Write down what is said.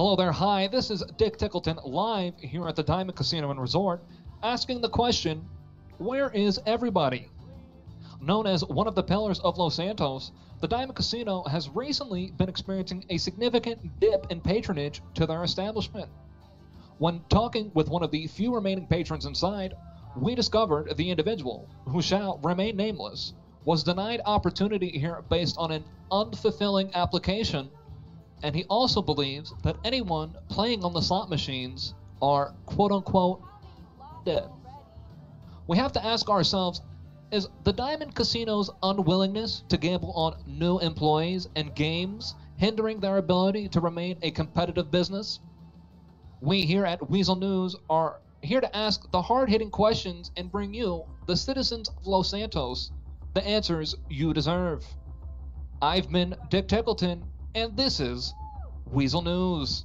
Hello there, hi, this is Dick Tickleton live here at the Diamond Casino and Resort, asking the question Where is everybody? Known as one of the pillars of Los Santos, the Diamond Casino has recently been experiencing a significant dip in patronage to their establishment. When talking with one of the few remaining patrons inside, we discovered the individual, who shall remain nameless, was denied opportunity here based on an unfulfilling application and he also believes that anyone playing on the slot machines are quote unquote dead. We have to ask ourselves is the Diamond Casino's unwillingness to gamble on new employees and games hindering their ability to remain a competitive business? We here at Weazel News are here to ask the hard hitting questions and bring you, the citizens of Los Santos, the answers you deserve. I've been Dick Tickleton, and this is Weazel News.